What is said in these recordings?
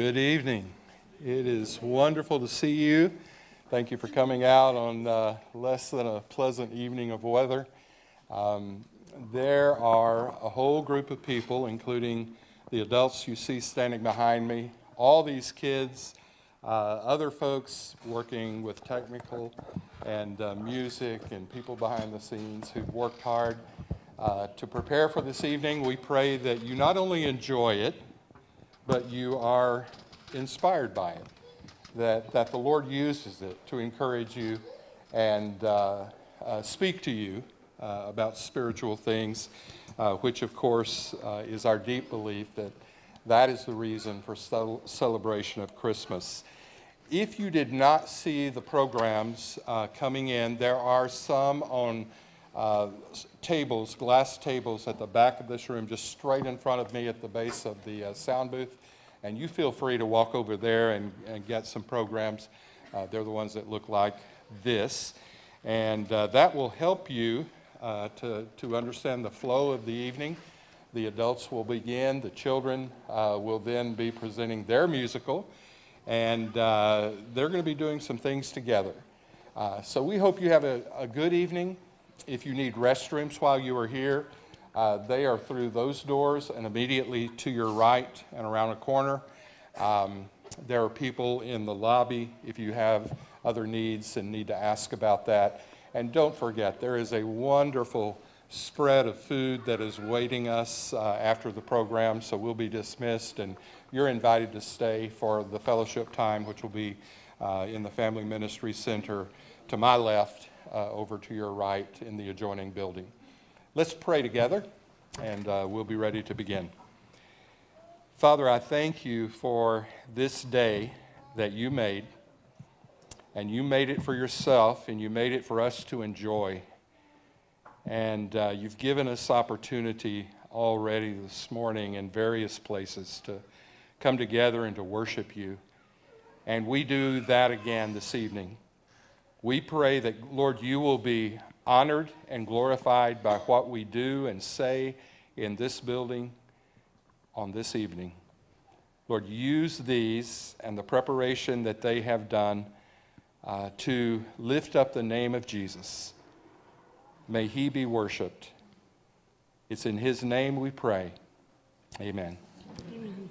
Good evening. It is wonderful to see you. Thank you for coming out on uh, less than a pleasant evening of weather. Um, there are a whole group of people, including the adults you see standing behind me, all these kids, uh, other folks working with technical and uh, music, and people behind the scenes who've worked hard uh, to prepare for this evening. We pray that you not only enjoy it, but you are inspired by it, that, that the Lord uses it to encourage you and uh, uh, speak to you uh, about spiritual things, uh, which, of course, uh, is our deep belief that that is the reason for cel- celebration of Christmas. If you did not see the programs uh, coming in, there are some on tables, glass tables at the back of this room, just straight in front of me at the base of the sound booth. And you feel free to walk over there and, and get some programs. Uh, they're the ones that look like this. And uh, that will help you uh, to, to understand the flow of the evening. The adults will begin, the children uh, will then be presenting their musical, and uh, they're going to be doing some things together. Uh, so we hope you have a, a good evening. If you need restrooms while you are here, uh, they are through those doors and immediately to your right and around a corner. Um, there are people in the lobby if you have other needs and need to ask about that. And don't forget, there is a wonderful spread of food that is waiting us uh, after the program, so we'll be dismissed, and you're invited to stay for the fellowship time, which will be uh, in the Family Ministry Center to my left, uh, over to your right in the adjoining building. Let's pray together, and uh, we'll be ready to begin. Father, I thank you for this day that you made, and you made it for yourself, and you made it for us to enjoy. And uh, you've given us opportunity already this morning in various places to come together and to worship you. And we do that again this evening. We pray that, Lord, you will be honored and glorified by what we do and say in this building on this evening. Lord, use these and the preparation that they have done uh, to lift up the name of Jesus. May he be worshiped. It's in his name we pray. Amen. Amen.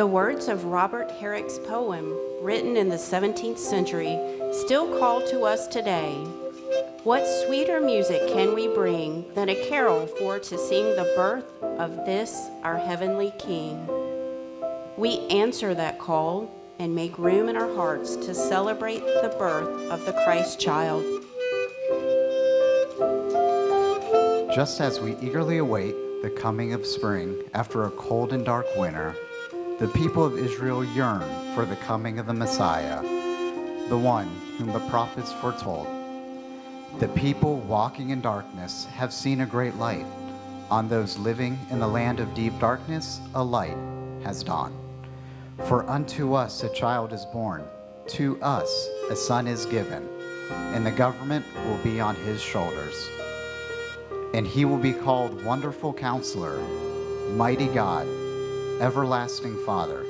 The words of Robert Herrick's poem, written in the 17th century, still call to us today. What sweeter music can we bring than a carol for to sing the birth of this our heavenly King? We answer that call and make room in our hearts to celebrate the birth of the Christ child. Just as we eagerly await the coming of spring after a cold and dark winter, the people of Israel yearn for the coming of the Messiah, the one whom the prophets foretold. The people walking in darkness have seen a great light. On those living in the land of deep darkness, a light has dawned. For unto us a child is born, to us a son is given, and the government will be on his shoulders. And he will be called Wonderful Counselor, Mighty God everlasting Father,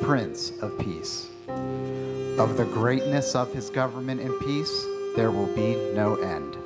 Prince of Peace. Of the greatness of his government and peace, there will be no end.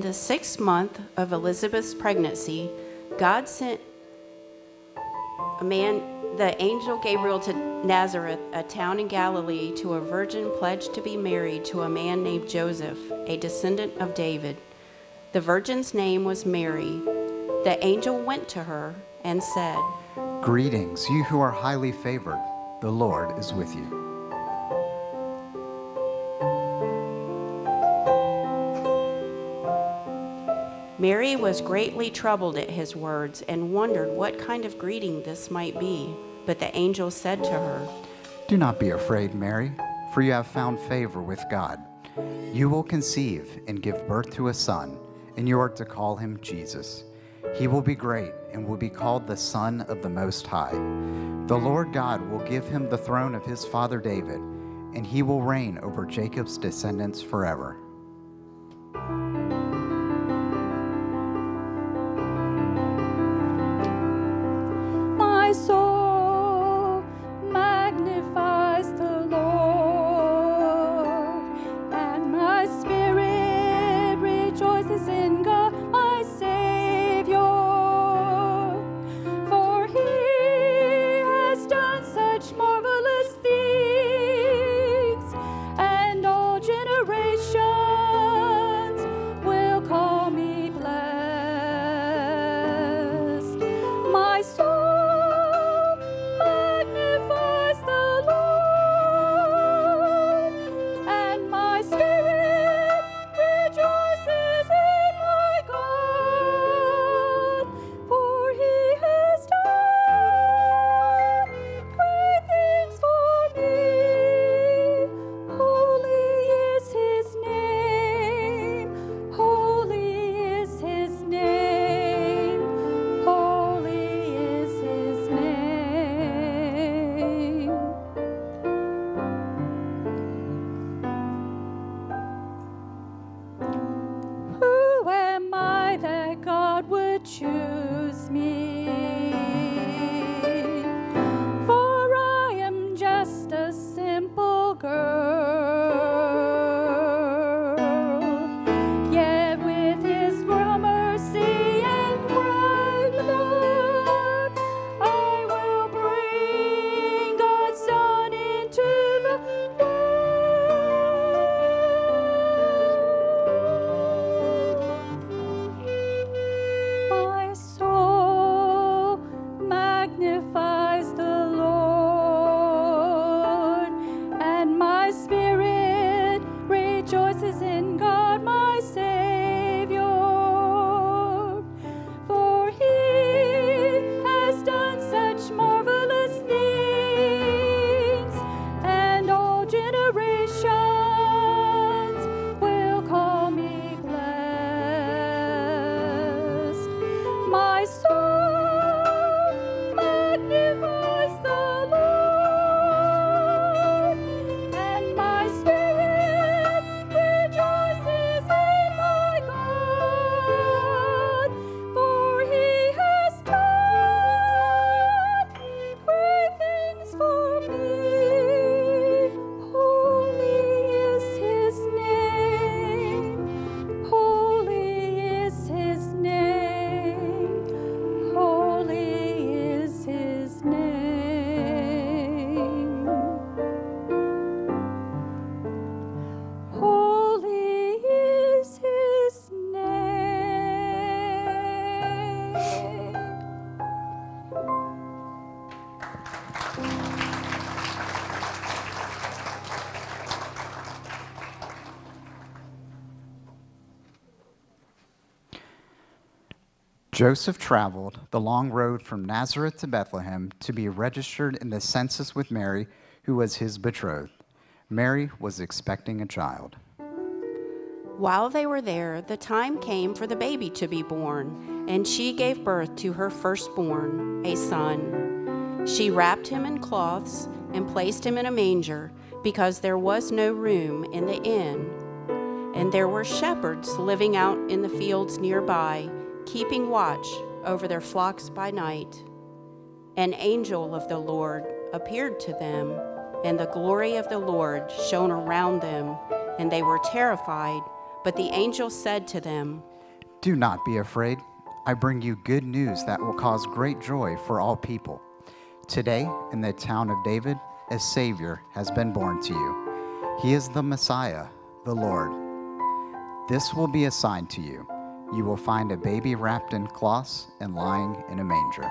In the sixth month of Elizabeth's pregnancy, God sent a man, the angel Gabriel to Nazareth, a town in Galilee, to a virgin pledged to be married to a man named Joseph, a descendant of David. The virgin's name was Mary. The angel went to her and said, Greetings, you who are highly favored. The Lord is with you. Mary was greatly troubled at his words and wondered what kind of greeting this might be. But the angel said to her, Do not be afraid, Mary, for you have found favor with God. You will conceive and give birth to a son, and you are to call him Jesus. He will be great and will be called the Son of the Most High. The Lord God will give him the throne of his father David, and he will reign over Jacob's descendants forever. Joseph traveled the long road from Nazareth to Bethlehem to be registered in the census with Mary, who was his betrothed. Mary was expecting a child. While they were there, the time came for the baby to be born, and she gave birth to her firstborn, a son. She wrapped him in cloths and placed him in a manger because there was no room in the inn. And there were shepherds living out in the fields nearby, keeping watch over their flocks by night. An angel of the Lord appeared to them, and the glory of the Lord shone around them, and they were terrified. But the angel said to them, Do not be afraid. I bring you good news that will cause great joy for all people. Today, in the town of David, a Savior has been born to you. He is the Messiah, the Lord. This will be a sign to you. You will find a baby wrapped in cloths and lying in a manger.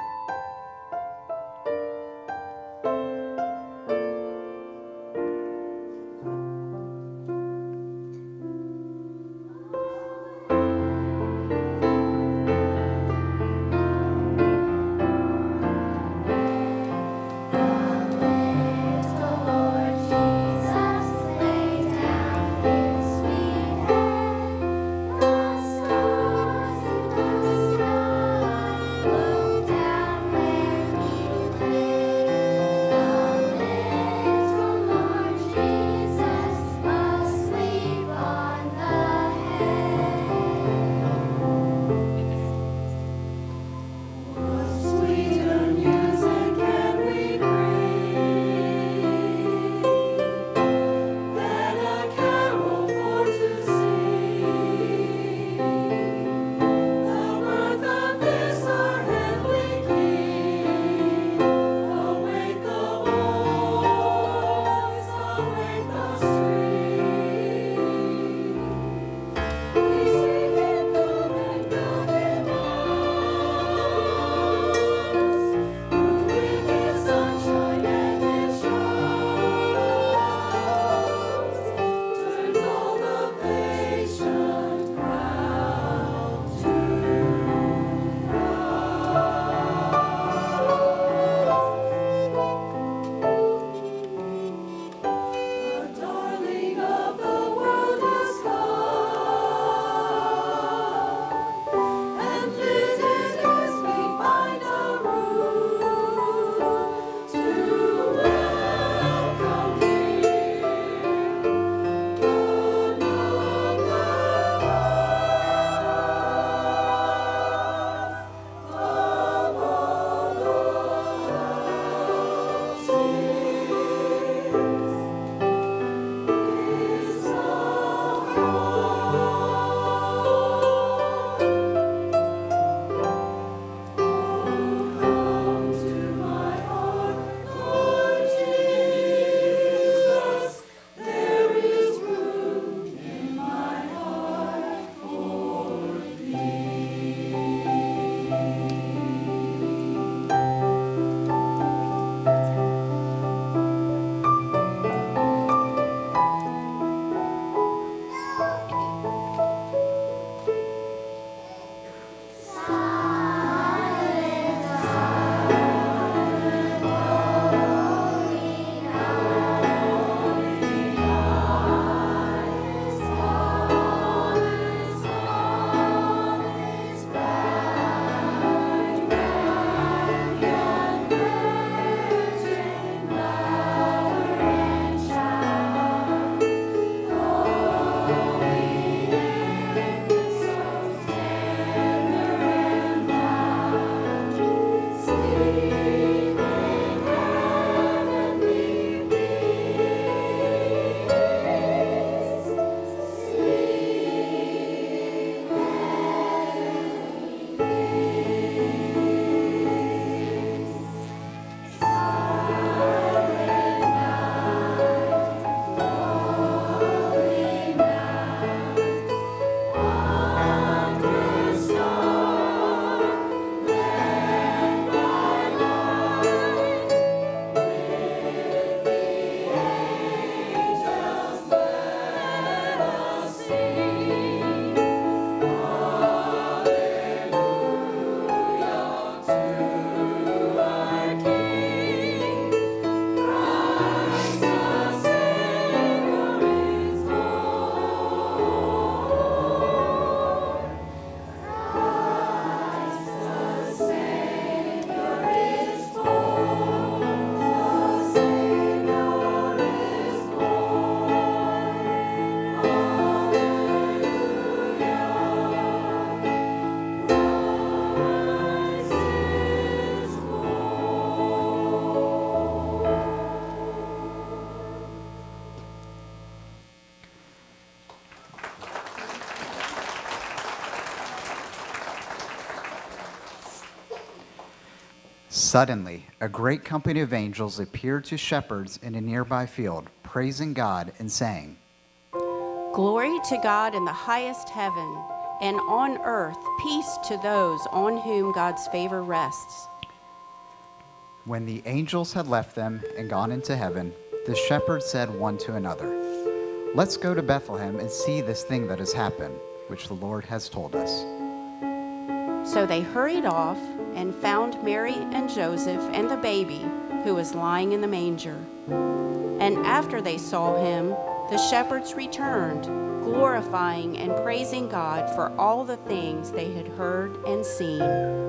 Suddenly, a great company of angels appeared to shepherds in a nearby field, praising God and saying, Glory to God in the highest heaven, and on earth peace to those on whom God's favor rests. When the angels had left them and gone into heaven, the shepherds said one to another, Let's go to Bethlehem and see this thing that has happened, which the Lord has told us. So they hurried off and found Mary and Joseph and the baby who was lying in the manger. And after they saw him, the shepherds returned, glorifying and praising God for all the things they had heard and seen.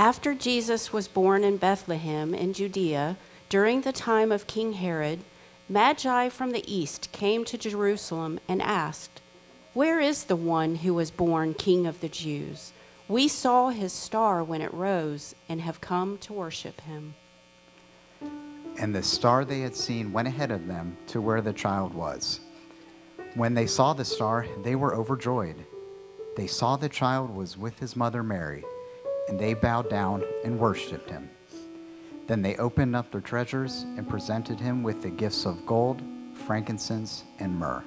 After Jesus was born in Bethlehem in Judea during the time of King Herod, Magi from the east came to Jerusalem and asked, Where is the one who was born King of the Jews? We saw his star when it rose and have come to worship him. And the star they had seen went ahead of them to where the child was. When they saw the star, they were overjoyed. They saw the child was with his mother Mary, and they bowed down and worshiped him. Then they opened up their treasures and presented him with the gifts of gold, frankincense, and myrrh.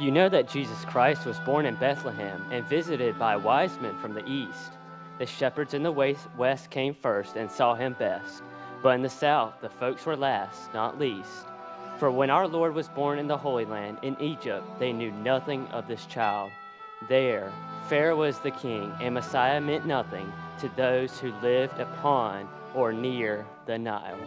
You know that Jesus Christ was born in Bethlehem and visited by wise men from the east. The shepherds in the west came first and saw him best, but in the south the folks were last, not least. For when our Lord was born in the Holy Land, in Egypt, they knew nothing of this child. There, Pharaoh the king, and Messiah meant nothing to those who lived upon or near the Nile.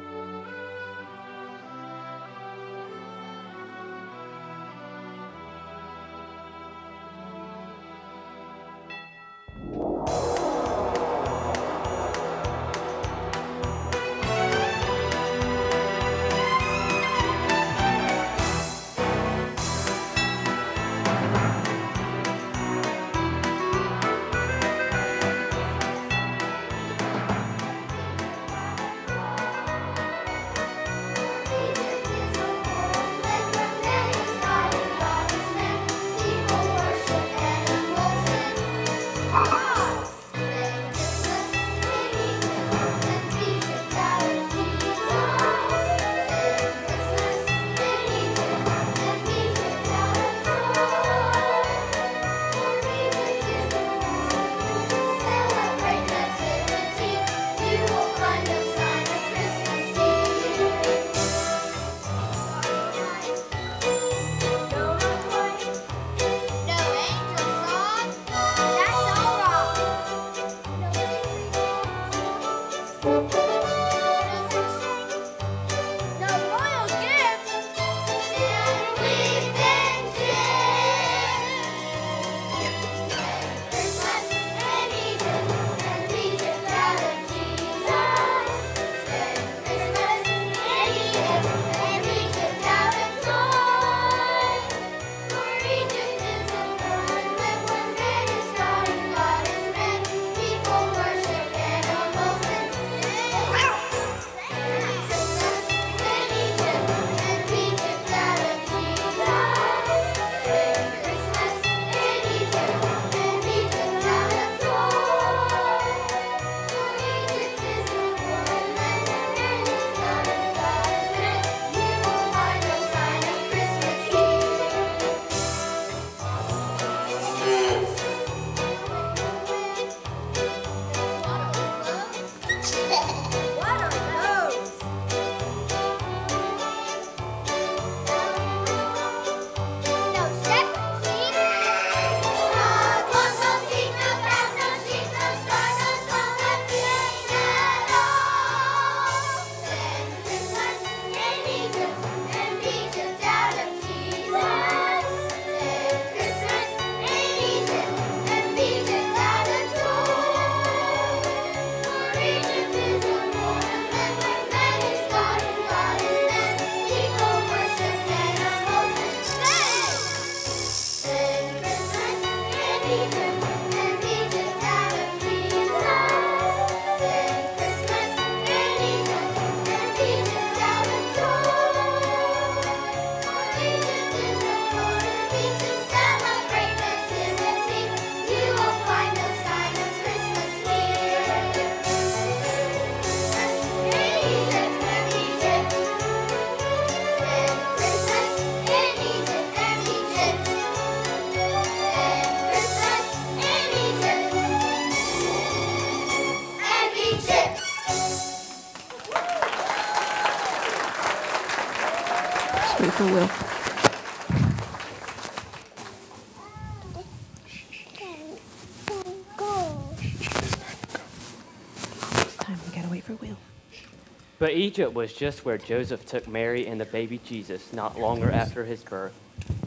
But Egypt was just where Joseph took Mary and the baby Jesus not longer after his birth.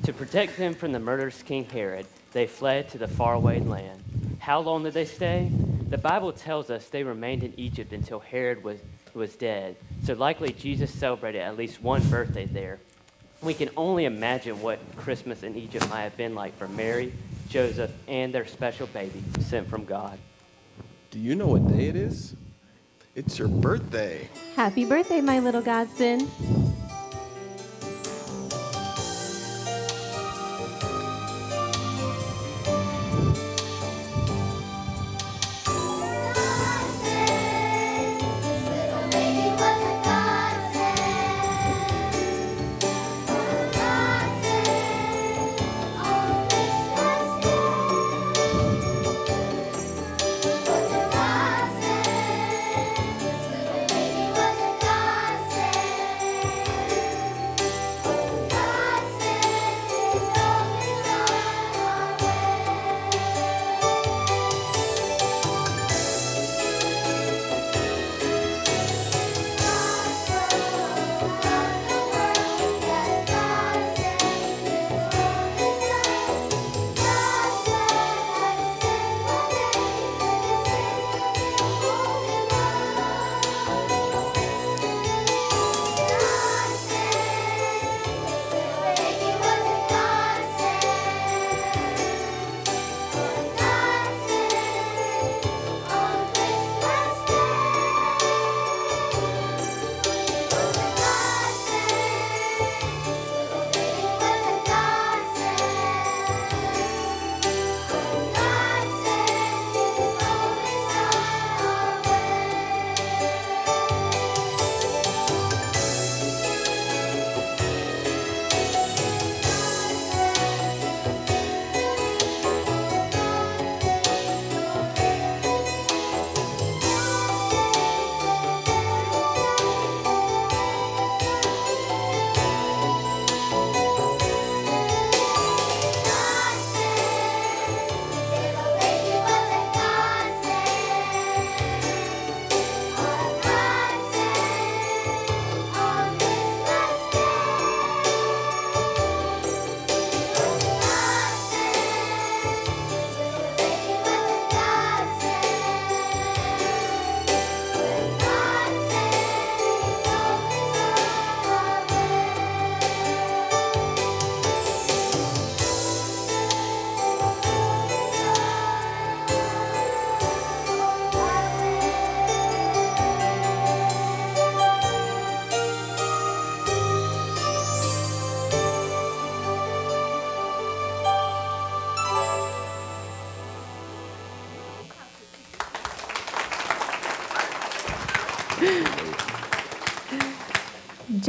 To protect them from the murderous King Herod, they fled to the faraway land. How long did they stay? The Bible tells us they remained in Egypt until Herod was, was dead. So likely Jesus celebrated at least one birthday there. We can only imagine what Christmas in Egypt might have been like for Mary, Joseph, and their special baby sent from God. Do you know what day it is? It's your birthday. Happy birthday, my little godson.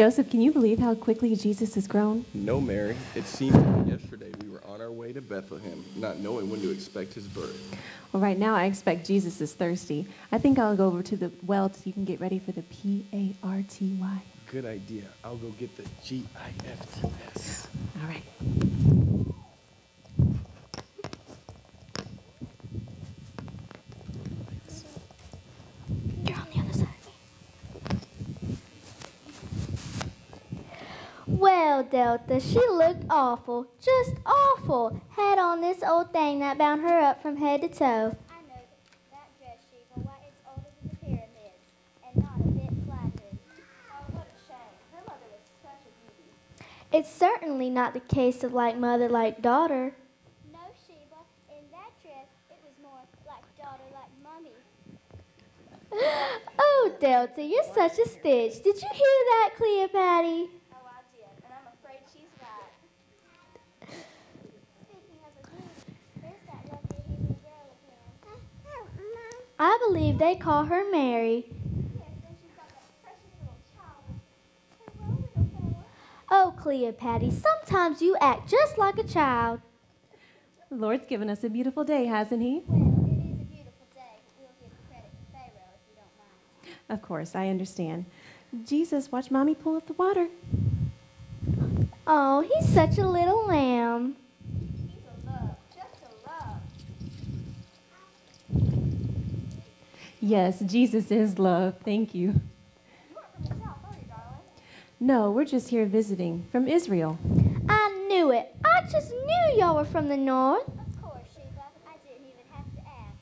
Joseph, can you believe how quickly Jesus has grown? No, Mary. It seemed like yesterday we were on our way to Bethlehem, not knowing when to expect his birth. Well, right now I expect Jesus is thirsty. I think I'll go over to the well so you can get ready for the P A R T Y. Good idea. I'll go get the G I F T S. All right. You're on the other side. Well, Delta, she looked awful, just awful. Had on this old thing that bound her up from head to toe. I know that dress, Sheba. Why, it's older than the pyramids, and not a bit flattering. Oh, what a shame. Her mother was such a beauty. It's certainly not the case of like mother, like daughter. No, Sheba. In that dress, it was more like daughter, like mummy. Oh, Delta, you're such a stitch. Did you hear that, Cleopatra? Oh, I did, and I'm afraid she's right. Speaking of a beauty, there's that lovely Hebrew girl again. I believe they call her Mary. Yes, and she's got that precious little child. Hello, little fellow. Oh, Cleopatra, sometimes you act just like a child. The Lord's given us a beautiful day, hasn't He? Well, it is a beautiful day. We'll give credit to Pharaoh if you don't mind. Of course, I understand. Jesus, watch Mommy pull up the water. Oh, he's such a little lamb. Yes, Jesus is love. Thank you. You aren't from the South, are you, darling? no, we're just here visiting from Israel. I knew it. I just knew y'all were from the north. Of course, Sheba. I didn't even have to ask.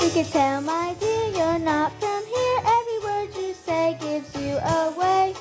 We could tell, my dear, you're not from here. Say gives you away.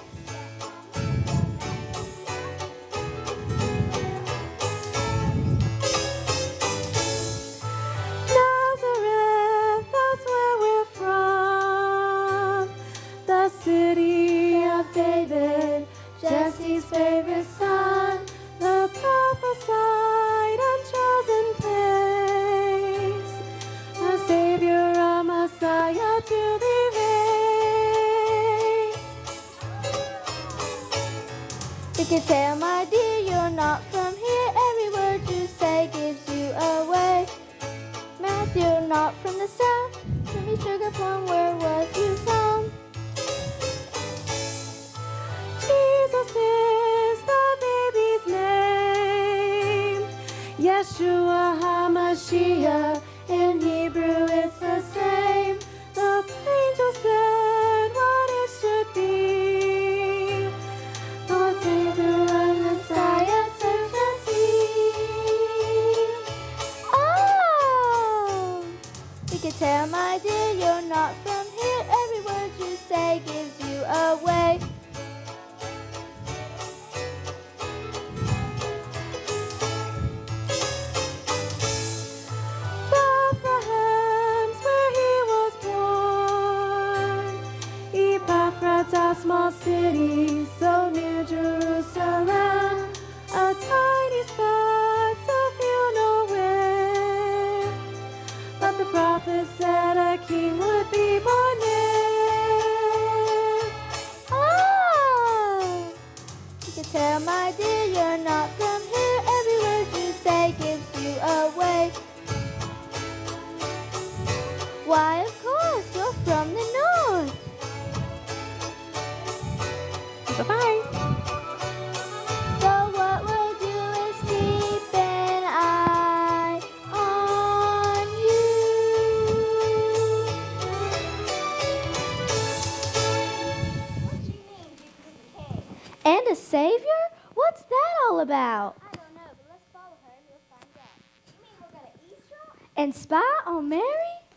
And spy on Mary?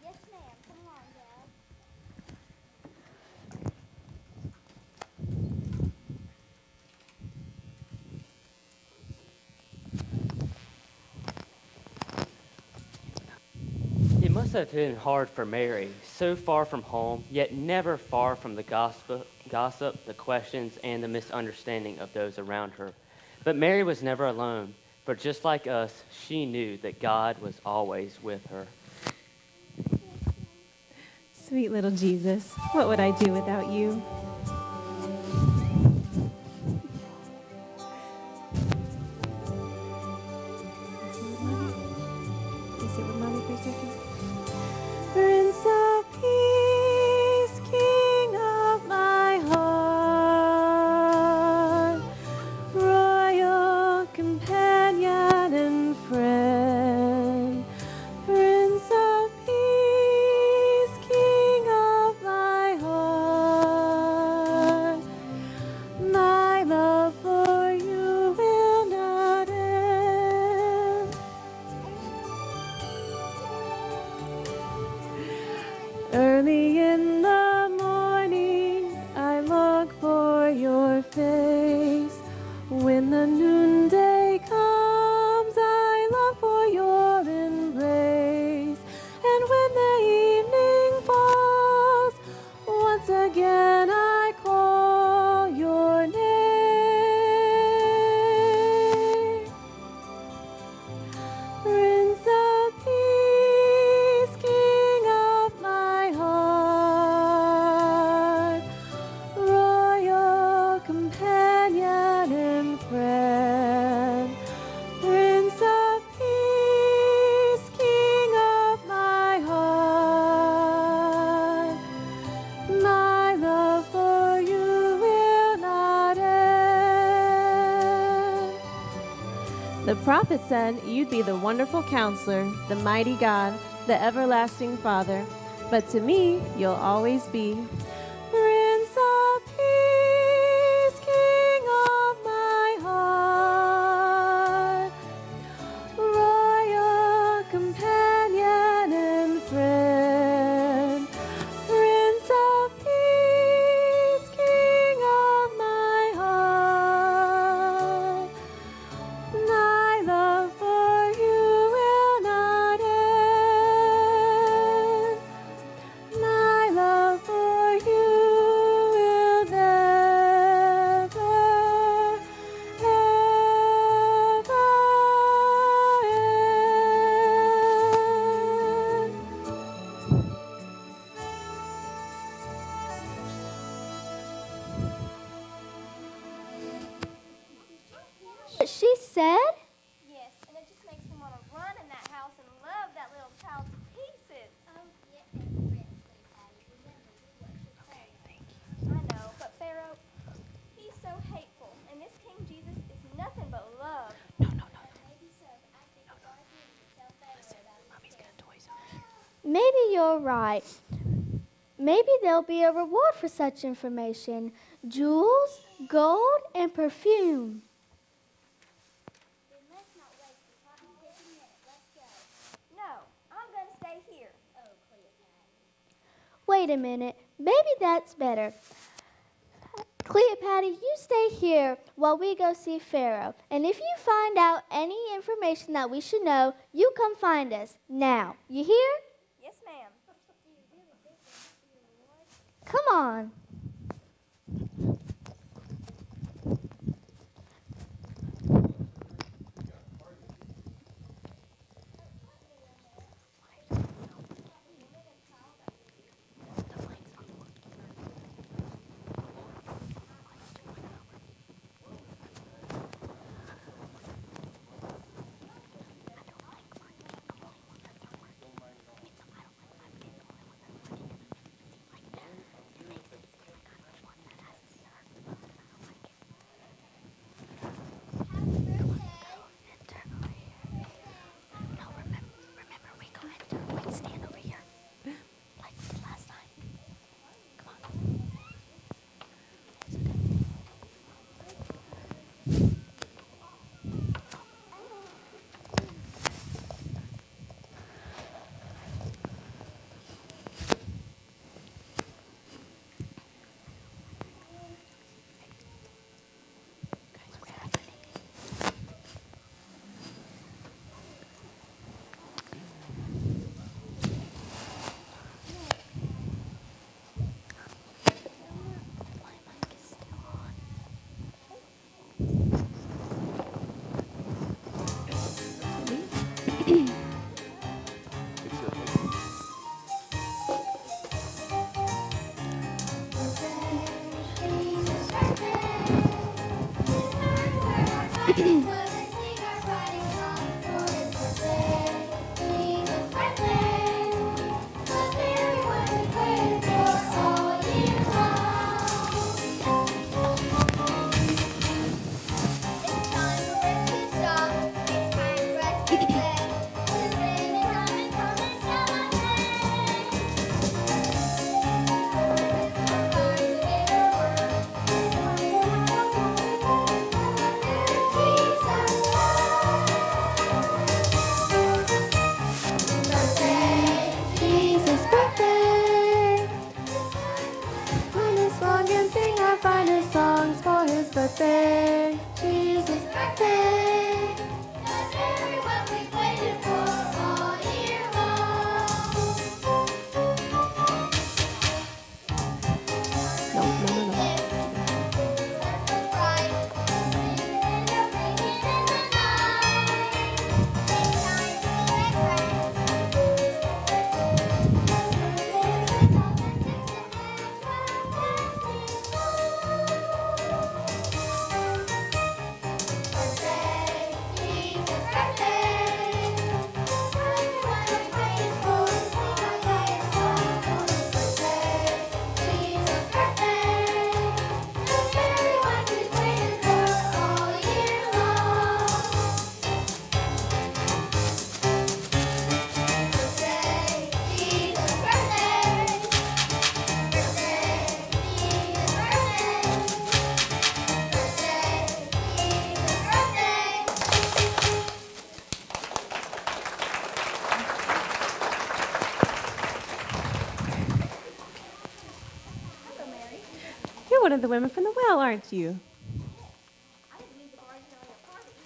Yes, ma'am. Come along, Dad. It must have been hard for Mary, so far from home, yet never far from the gossip, gossip, the questions, and the misunderstanding of those around her. But Mary was never alone, for just like us, she knew that God was always with her. Sweet little Jesus, what would I do without you? prophet said you'd be the wonderful counselor, the mighty God, the everlasting Father. But to me, you'll always be be a reward for such information jewels, gold, and perfume. Wait a minute, maybe that's better. Cleopatra, you stay here while we go see Pharaoh. And if you find out any information that we should know, you come find us now. You hear? The women from the well, aren't you?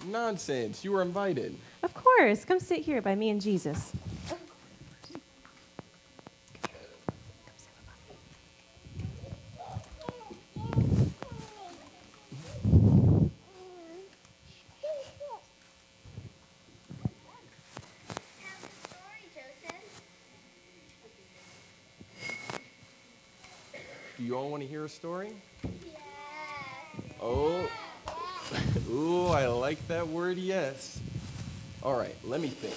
Nonsense. You were invited. Of course. Come sit here by me and Jesus. Do you all want to hear a story? Oh. Ooh, I like that word, yes. All right, let me think.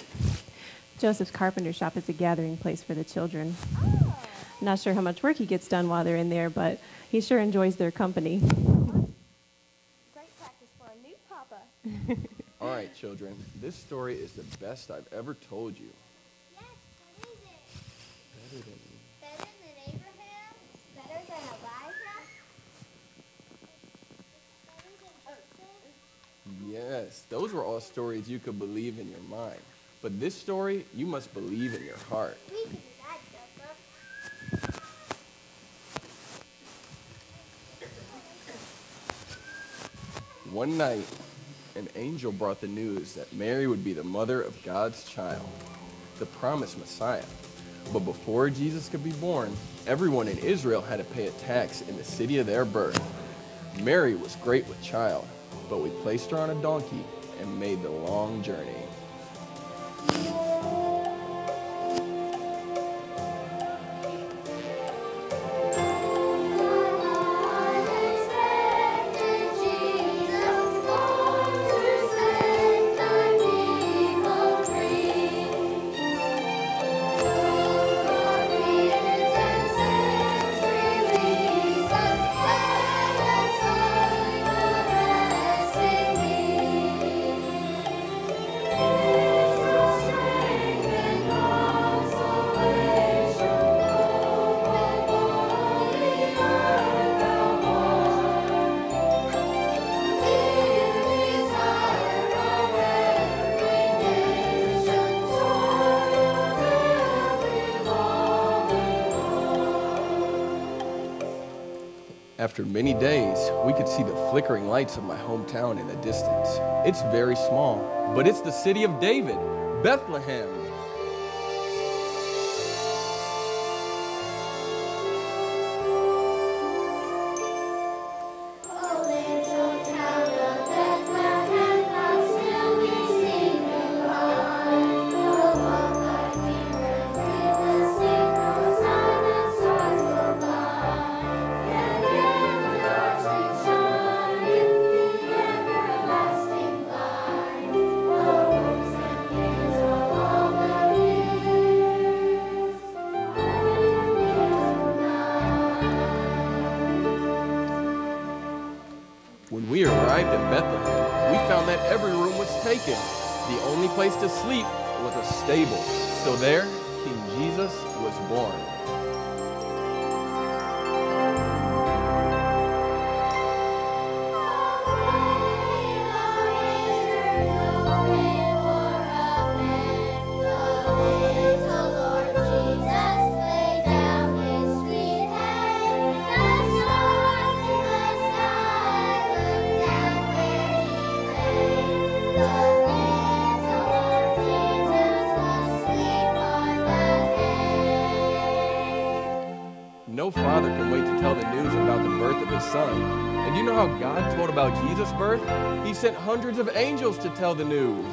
Joseph's carpenter shop is a gathering place for the children. Oh. Not sure how much work he gets done while they're in there, but he sure enjoys their company. Great practice for a new papa. All right, children, this story is the best I've ever told you. Yes, what is it? Better than Better than Abraham? Better than Elijah? Better than Joseph? Yes, those were all stories you could believe in your mind. But this story, you must believe in your heart. We can do that, Joseph. One night, an angel brought the news that Mary would be the mother of God's child, the promised Messiah. But before Jesus could be born, everyone in Israel had to pay a tax in the city of their birth. Mary was great with child, but we placed her on a donkey and made the long journey. After many days, we could see the flickering lights of my hometown in the distance. It's very small, but it's the city of David, Bethlehem. Sent hundreds of angels to tell the news.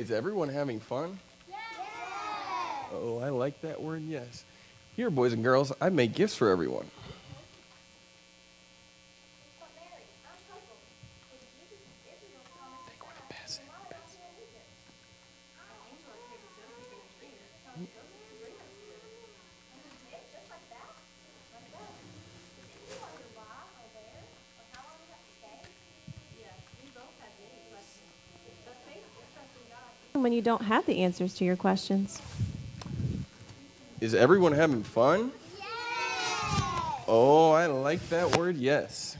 Is everyone having fun? Yes. Oh, I like that word, yes. Here, boys and girls, I made gifts for everyone. You don't have the answers to your questions. Is everyone having fun? Oh, I like that word, yes.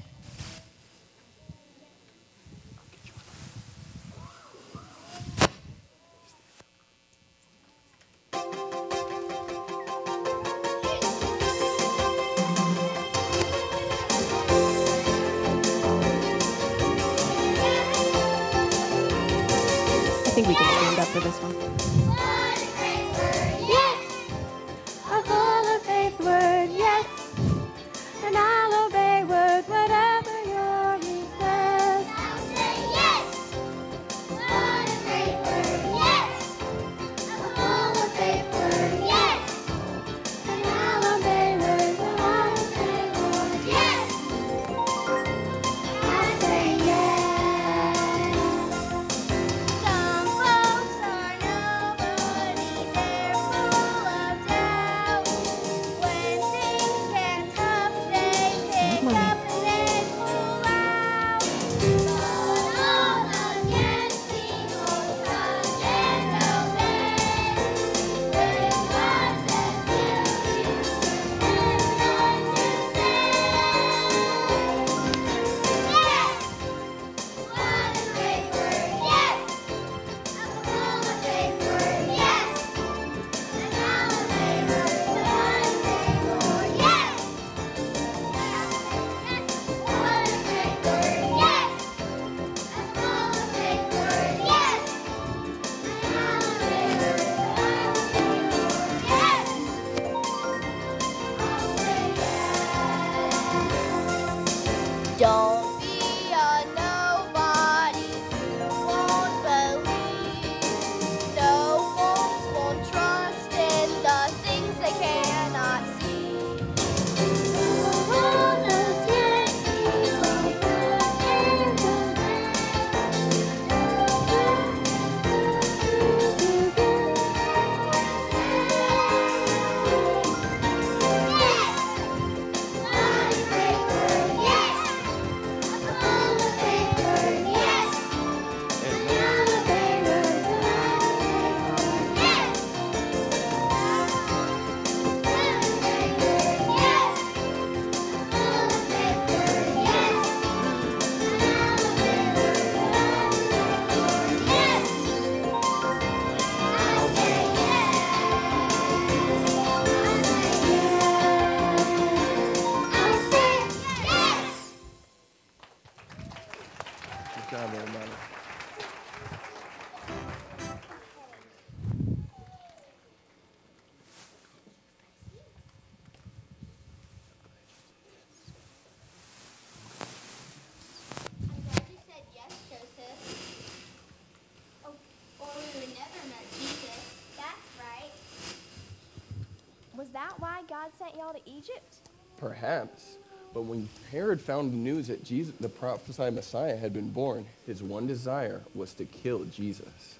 Perhaps. But when Herod found the news that Jesus, the prophesied Messiah had been born, his one desire was to kill Jesus.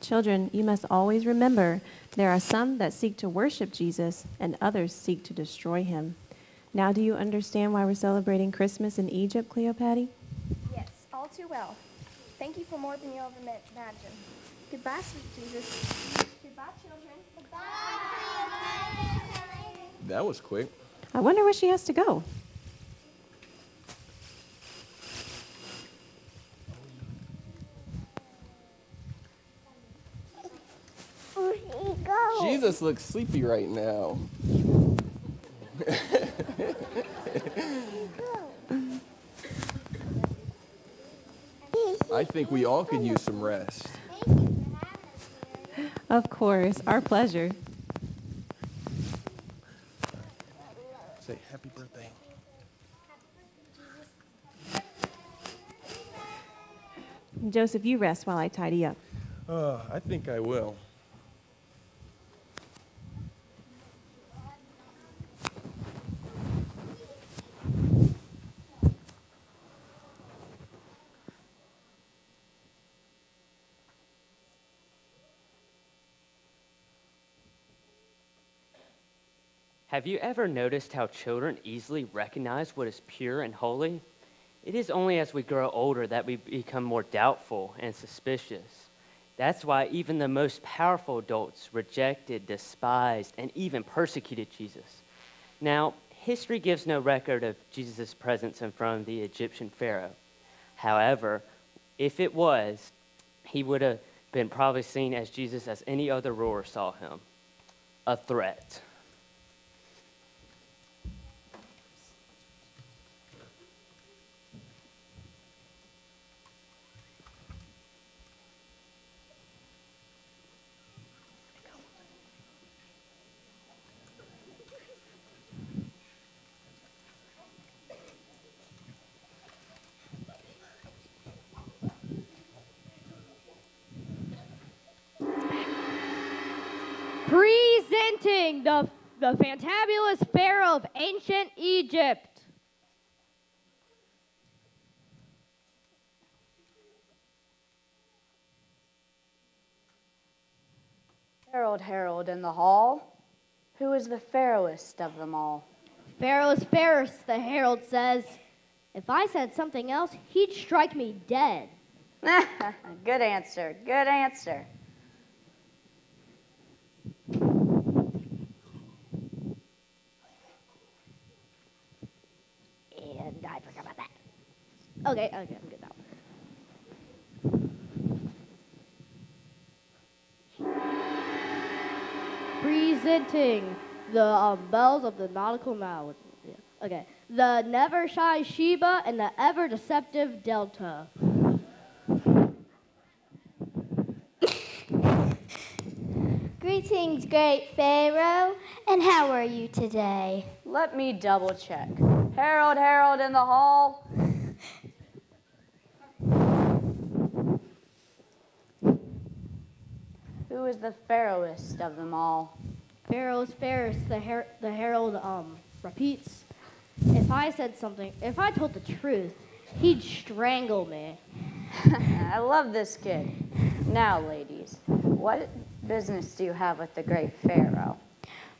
Children, you must always remember there are some that seek to worship Jesus and others seek to destroy him. Now, do you understand why we're celebrating Christmas in Egypt, Cleopatra? Yes, all too well. Thank you for more than you'll ever ma- imagine. Goodbye, sweet Jesus. Goodbye, children. Goodbye. That was quick. I wonder where she has to go. Where he go? Jesus looks sleepy right now. I think we all could use some rest. Of course, our pleasure. Say happy birthday. Joseph, you rest while I tidy up. Uh, I think I will. Have you ever noticed how children easily recognize what is pure and holy? It is only as we grow older that we become more doubtful and suspicious. That's why even the most powerful adults rejected, despised, and even persecuted Jesus. Now, history gives no record of Jesus' presence in front of the Egyptian Pharaoh. However, if it was, he would have been probably seen as Jesus as any other ruler saw him a threat. Presenting the, the fantabulous pharaoh of ancient Egypt. Herald, herald in the hall. Who is the fairest of them all? Pharaoh's fairest, the herald says. If I said something else, he'd strike me dead. good answer, good answer. And I forgot about that. Okay, okay, I'm good now. Presenting the um, belles of the nautical mile. Yeah, Okay, the never shy Sheba and the ever deceptive Delta. Greetings, great Pharaoh, and how are you today? Let me double check. Herald, herald in the hall. Who is the fairest of them all? Pharaoh's fairest, the, her- the herald um, repeats. If I said something, if I told the truth, he'd strangle me. I love this kid. Now, ladies, what business do you have with the great Pharaoh?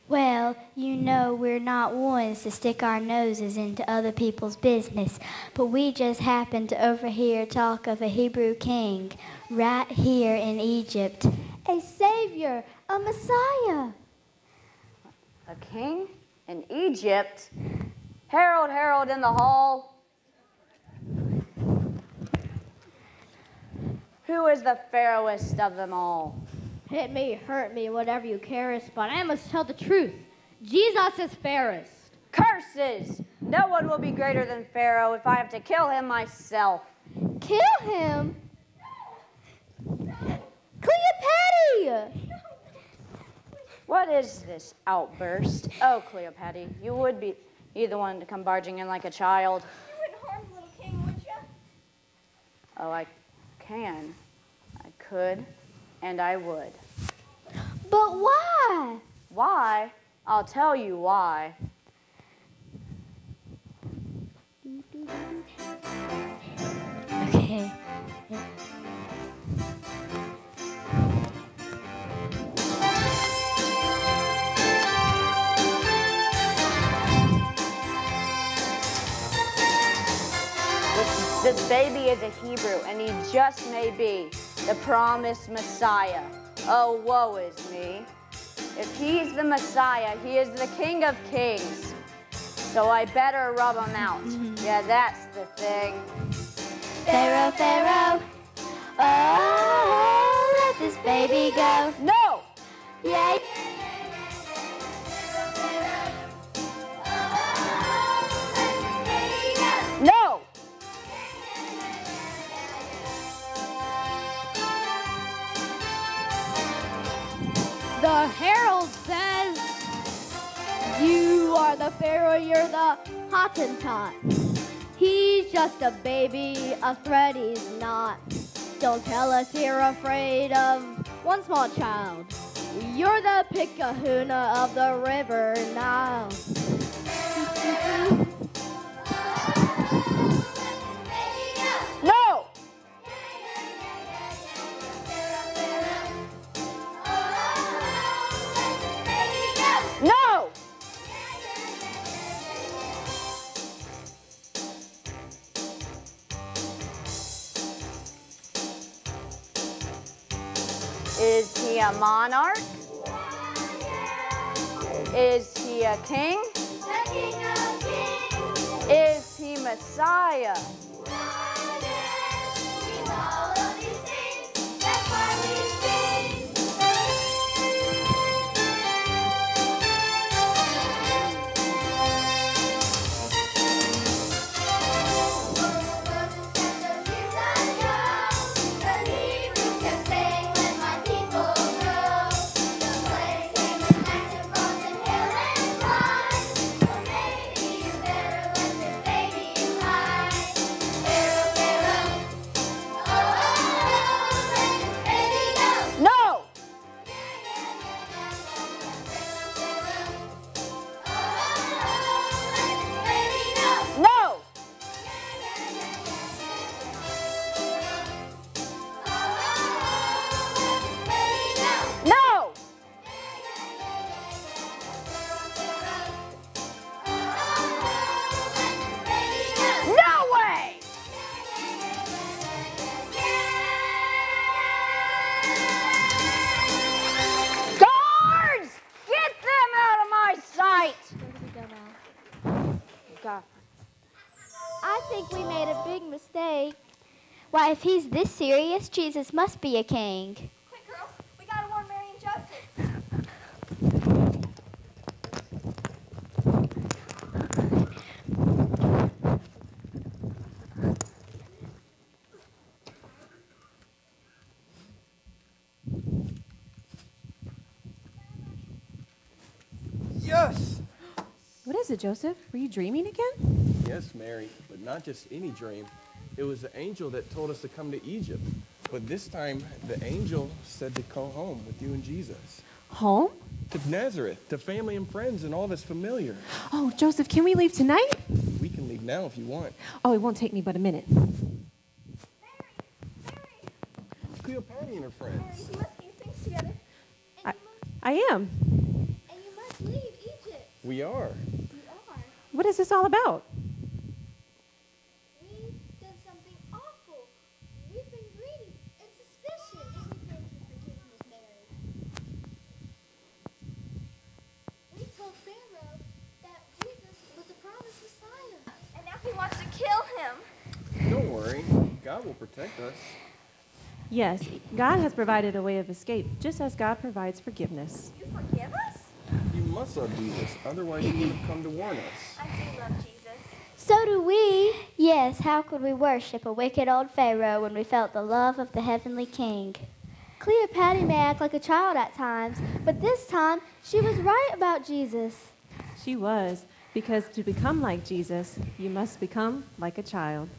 Well, you know we're not ones to stick our noses into other people's business, but we just happened to overhear talk of a Hebrew king right here in Egypt. A savior, a Messiah. A king in Egypt? Herald, herald in the hall. Who is the fairest of them all? Hit me, hurt me, whatever you carest, but I must tell the truth. Jesus is fairest. Curses! No one will be greater than Pharaoh if I have to kill him myself. Kill him? What is this outburst? Oh, Cleopatra, you would be you the one to come barging in like a child. You wouldn't harm the little king, would you? Oh, I can. I could, and I would. But why? Why? I'll tell you why. Okay. This, baby is a Hebrew, and he just may be the promised Messiah. Oh, woe is me. If he's the Messiah, he is the King of Kings. So I better rub him out. Mm-hmm. Yeah, that's the thing. Pharaoh, Pharaoh. Oh, let this baby go. No! Yay. The herald says, You are the pharaoh, you're the Hottentot. He's just a baby, a threat he's not. Don't tell us you're afraid of one small child. You're the Picahuna of the river Nile. A monarch? Is he a king? Is he Messiah? If he's this serious, Jesus must be a king. Quick, girls. We gotta warn Mary and Joseph. Yes! What is it, Joseph? Were you dreaming again? Yes, Mary, but not just any dream. It was the angel that told us to come to Egypt. But this time, the angel said to go home with you and Jesus. Home? To Nazareth, to family and friends and all that's familiar. Oh, Joseph, can we leave tonight? We can leave now if you want. Oh, it won't take me but a minute. Mary, Mary. Cleopatra and her friends. Mary, You must keep things together. I, I am. And you must leave Egypt. We are. We are. What is this all about? We've done something awful. We've been greedy and suspicious. And we thank you for keeping us married. We told Pharaoh that Jesus was the promised Messiah. And now he wants to kill him. Don't worry. God will protect us. Yes, God has provided a way of escape, just as God provides forgiveness. You forgive us? You must love Jesus, otherwise you would have come to warn us. I do love Jesus. So do we. Yes, how could we worship a wicked old Pharaoh when we felt the love of the heavenly king? Cleopatra may act like a child at times, but this time she was right about Jesus. She was, because to become like Jesus, you must become like a child.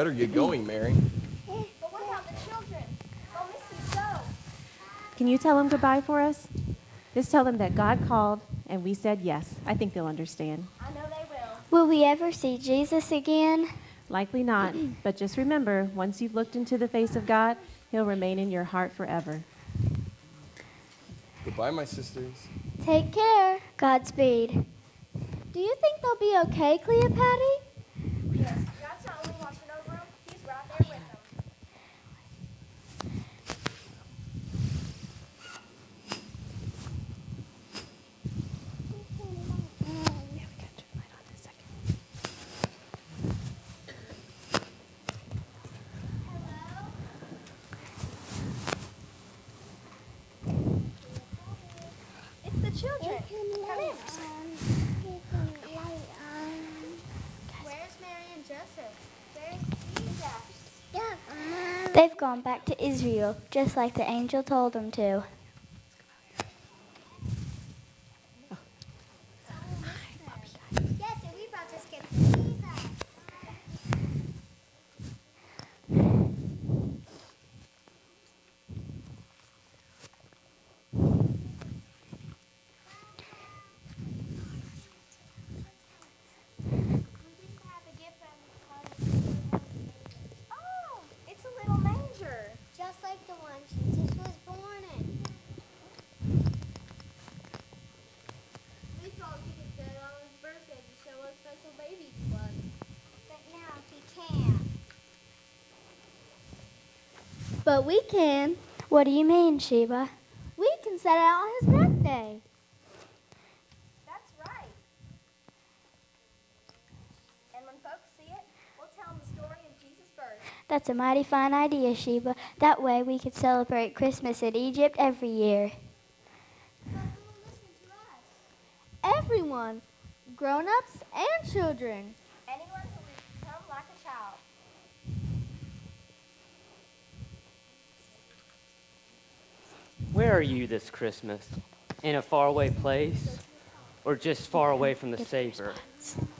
Better get going, Mary. But what about the children? They'll miss you so. Can you tell them goodbye for us? Just tell them that God called and we said yes. I think they'll understand. I know they will. Will we ever see Jesus again? Likely not, but just remember once you've looked into the face of God, He'll remain in your heart forever. Goodbye, my sisters. Take care. Godspeed. Do you think they'll be okay, Cleopatra? Yes, God's not only watching over them, He's right there with them. It's the children. Come in. Where's Mary and Joseph? Where's Jesus? They've gone back to Israel, just like the angel told them to. Yes, and we about to skip Jesus. Oh, it's a little manger. Just like the one Jesus was born in. We thought he could do it on his birthday to show what special baby he was. But now he can't. But we can. What do you mean, Sheba? We can set it out on his birthday. That's right. And when folks see it, we'll tell them the story of Jesus' birth. That's a mighty fine idea, Sheba. That way we could celebrate Christmas in Egypt every year. Everyone, grown ups and children. Anyone who will become like a child. Where are you this Christmas? In a faraway place? Or just far away from the Savior?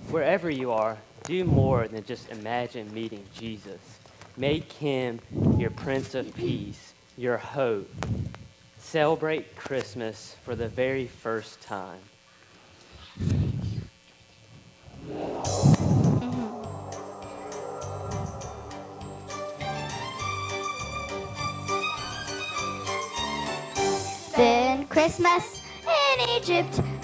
Wherever you are, do more than just imagine meeting Jesus. Make him your Prince of Peace, your hope. Celebrate Christmas for the very first time. Christmas in Egypt.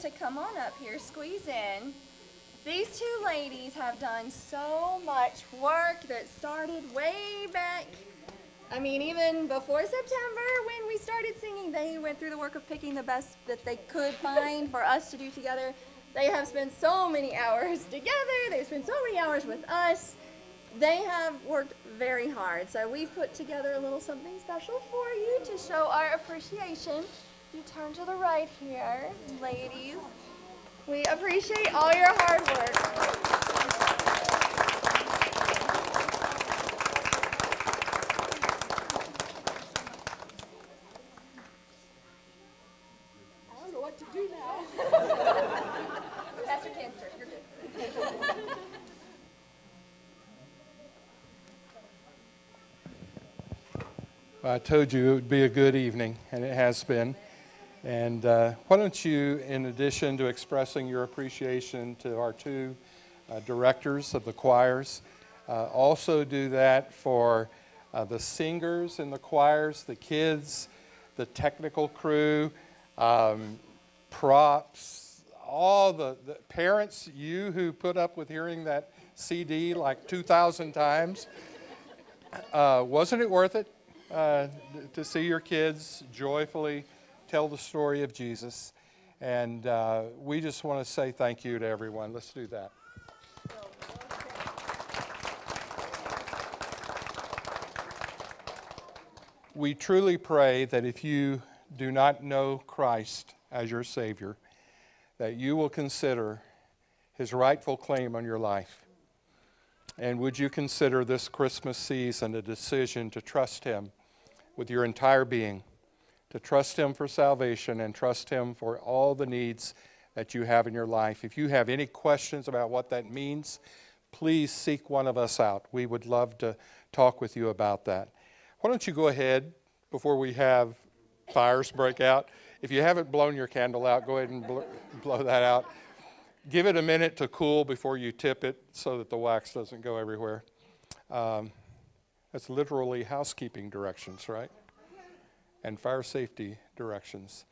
To come on up here, squeeze in. These two ladies have done so much work that started way back. I mean, even before September, when we started singing, they went through the work of picking the best that they could find for us to do together. They have spent so many hours together, they've spent so many hours with us. They have worked very hard. So we've put together a little something special for you to show our appreciation. You turn to the right here, ladies. We appreciate all your hard work. I don't know what to do now. Pastor Cancer, you're good. I told you it would be a good evening, and it has been. And uh, why don't you, in addition to expressing your appreciation to our two uh, directors of the choirs, uh, also do that for uh, the singers in the choirs, the kids, the technical crew, um, props, all the, the parents, you who put up with hearing that CD like 2,000 times. Uh, wasn't it worth it uh, to see your kids joyfully tell the story of Jesus? And uh, we just want to say thank you to everyone. Let's do that. We truly pray that if you do not know Christ as your Savior, that you will consider his rightful claim on your life. And would you consider this Christmas season a decision to trust Him with your entire being, to trust Him for salvation and trust Him for all the needs that you have in your life? If you have any questions about what that means, please seek one of us out. We would love to talk with you about that. Why don't you go ahead before we have fires break out? If you haven't blown your candle out, go ahead and bl- blow that out. Give it a minute to cool before you tip it so that the wax doesn't go everywhere. Um, that's literally housekeeping directions, right? And fire safety directions.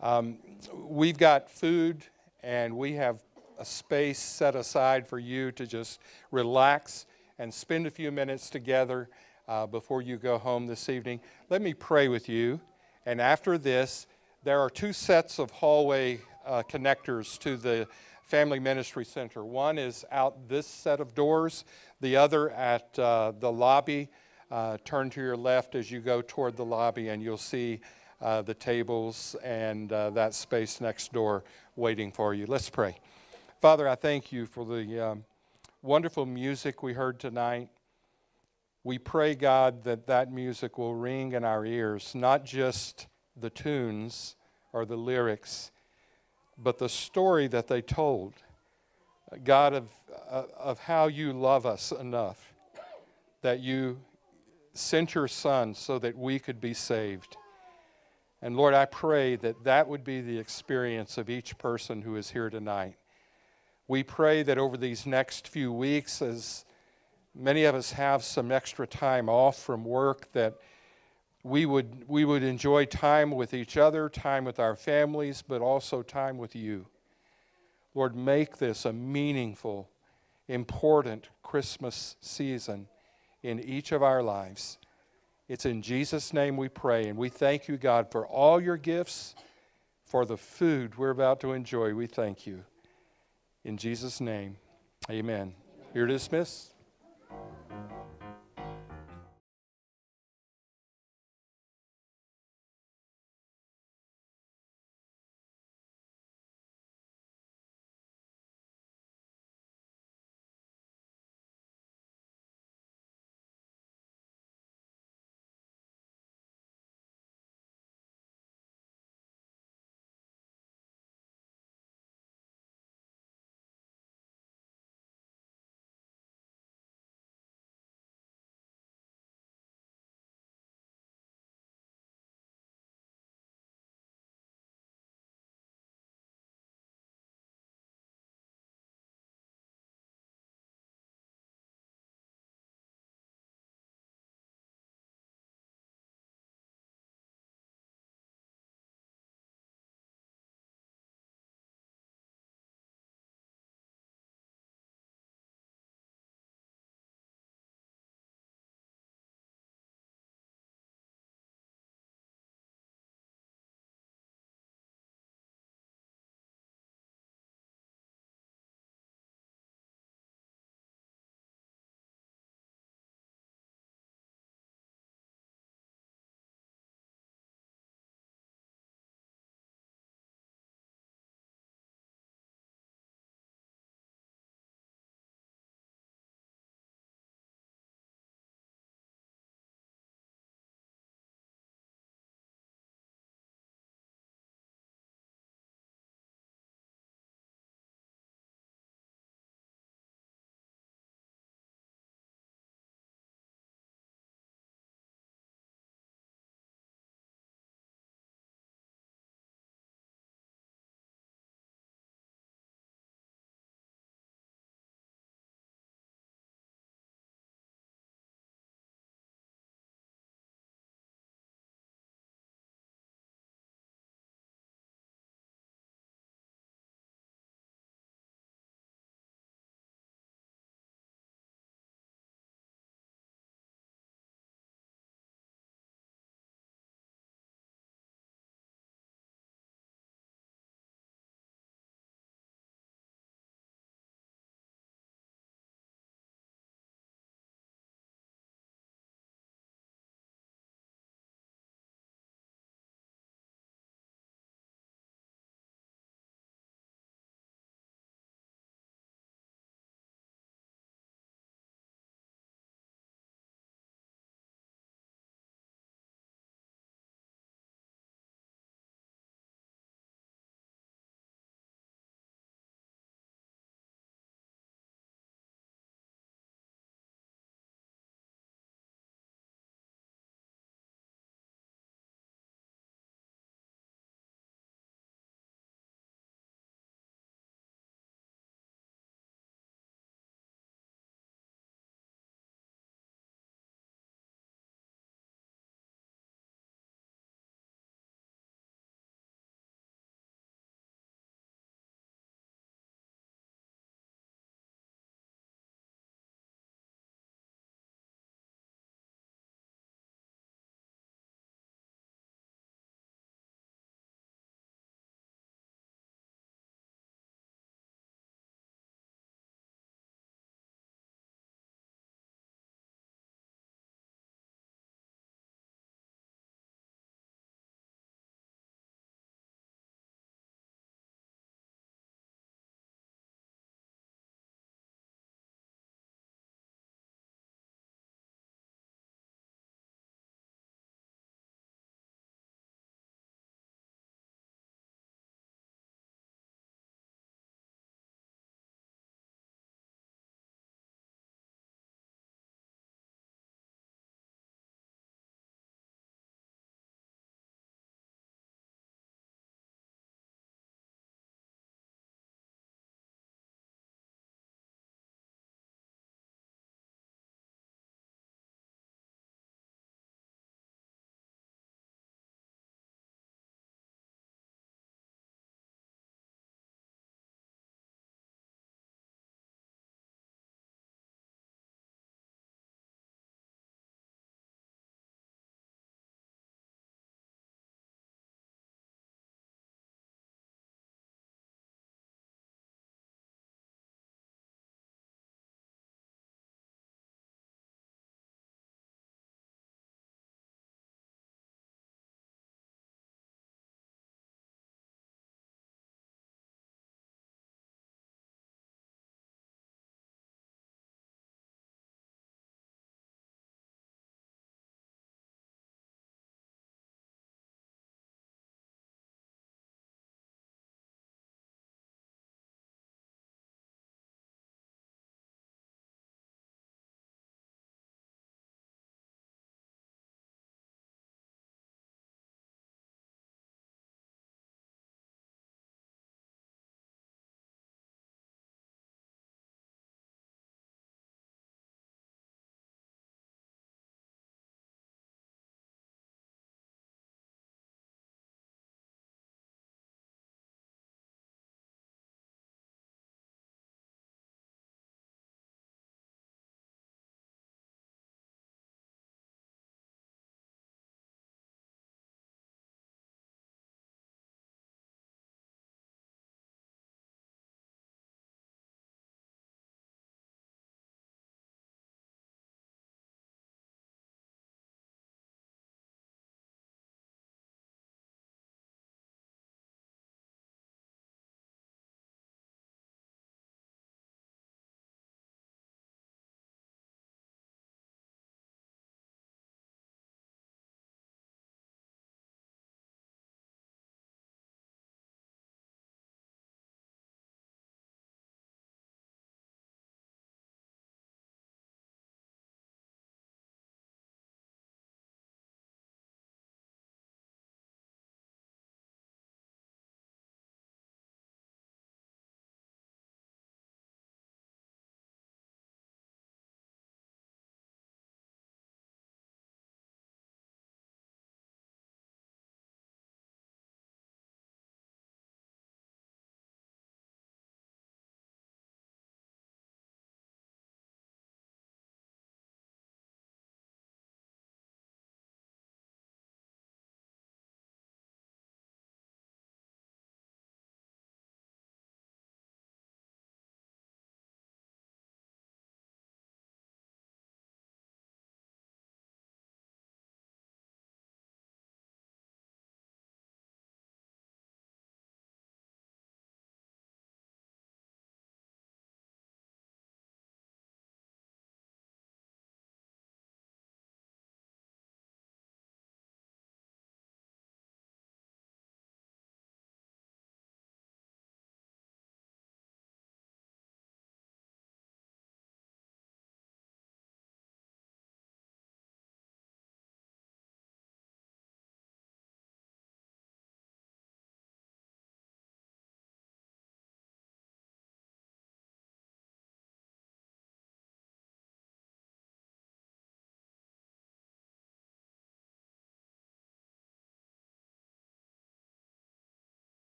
Um, we've got food and we have a space set aside for you to just relax and spend a few minutes together uh, before you go home this evening. Let me pray with you. And after this, there are two sets of hallway uh, connectors to the Family Ministry Center. One is out this set of doors, the other at uh, the lobby. Uh, turn to your left as you go toward the lobby, and you'll see uh, the tables and uh, that space next door waiting for you. Let's pray. Father, I thank you for the um, wonderful music we heard tonight. We pray, God, that that music will ring in our ears, not just the tunes or the lyrics but the story that they told, God, of, uh, of how you love us enough that you sent your Son so that we could be saved. And Lord, I pray that that would be the experience of each person who is here tonight. We pray that over these next few weeks, as many of us have some extra time off from work, that we would, we would enjoy time with each other, time with our families, but also time with you. Lord, make this a meaningful, important Christmas season in each of our lives. It's in Jesus' name we pray, and we thank you, God, for all your gifts, for the food we're about to enjoy. We thank you. In Jesus' name, amen. You're dismissed.